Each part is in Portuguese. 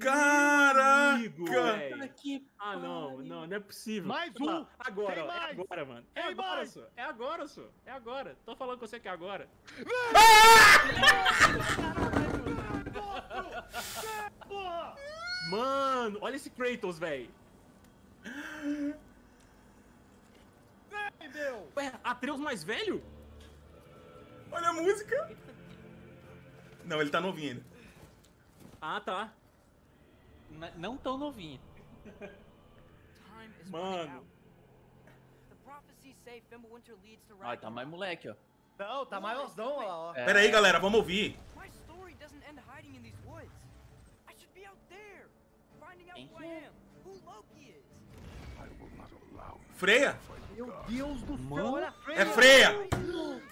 Caraca! que Ah, não, não, não é possível. Mais Tá, um. Agora, ó, é mais. agora, mano. É Tem agora, mais. só. É agora, só. É agora. Tô falando com você que é agora. Porra! Mano, olha esse Kratos, velho. Vem, meu! Ué, Atreus mais velho? Olha a música! Não, ele tá novinho ainda. Ah, tá. Não tão novinho. Time is running Mano. Ai, tá mais moleque, ó. Não, tá maiorzão, ó lá, ó. É. Pera aí, galera, vamos ouvir. My story doesn't end hiding in these woods. I should be out there, finding out who I Thank am, who Loki is. Freia? Meu Deus do céu, Mano. olha a Freya! É Freia!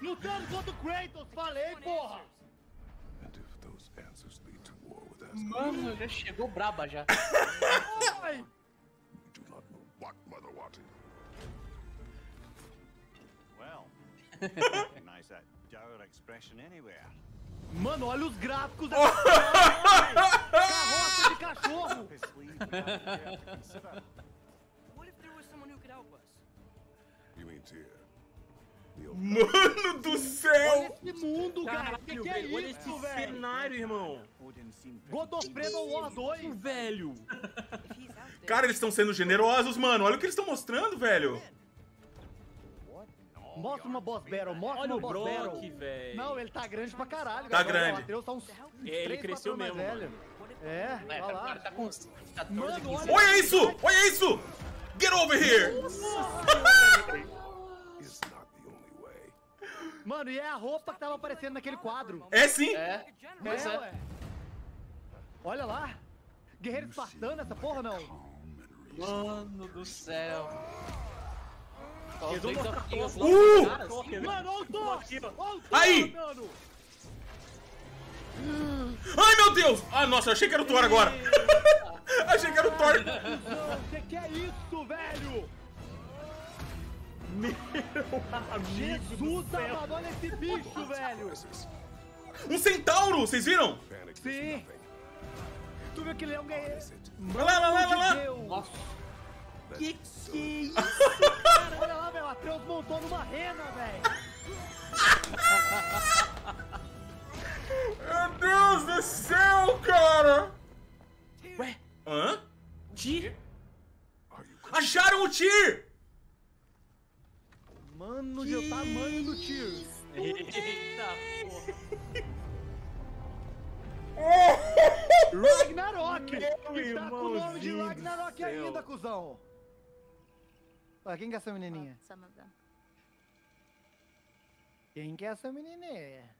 Lutando contra o Kratos, falei, porra! Mano, já chegou braba já. Ai! we do not know what Mother wanted. Well, recognize that dour expression anywhere. Mano, olha os gráficos da Carroça de cachorro! Mano do Olha céu! esse mundo, cara! Que Caralho, que é velho. Olha esse isso, velho? cenário, irmão. Seemed pretty Godofredo War 2! Velho. Cara, eles estão sendo generosos, mano. Olha o que eles estão mostrando, velho. Mostra uma boss battle, mostra Olha uma o boss Brock, battle! velho. Não, ele tá grande pra caralho. Tá galera. grande. O Atreus tá uns, uns É, ele cresceu mesmo, velho. É, É, olha tá, lá. tá com uns 14, Mano, 15 olha- Olha isso! Olha isso! Get over here! is Mano, e é a roupa que tava aparecendo naquele quadro. É sim! É, é. ué. Olha lá. Guerreiro espartano, essa porra não. mano do céu. Mostrar foto. logo Uh! cara, assim. Mano, olha o Thor! Aí! mano! Ai, meu Deus! Ah, nossa, eu achei que era o Thor agora. achei que era o Thor. Não, o que é isso, velho? Jesus amado, olha esse bicho, velho! Um centauro, vocês viram? Sim. Tu viu que ele é um guerreiro? Olha lá, lá, lá, lá, lá. Nossa, Que que isso? Cara, olha lá, velho, o Atreus montou numa rena, velho! Meu Deus do céu, cara! Ué, Hã? Tyr? Acharam o Tyr! Mano, de o tamanho do tiro. eita porra. Ragnarok! Que tá com o nome de Ragnarok céu. ainda, cuzão! Olha, quem que é essa menininha? Quem que é essa menininha?